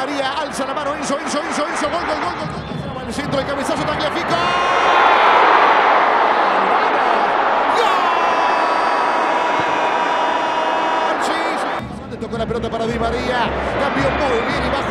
María, alza la mano, Enzo, Enzo, Enzo, Enzo, gol, gol, gol, gol. gol. El centro, el cabezazo, Tagliafico. ¡Gol! Sí, sí. Tocó la pelota para Di María, cambió muy bien y va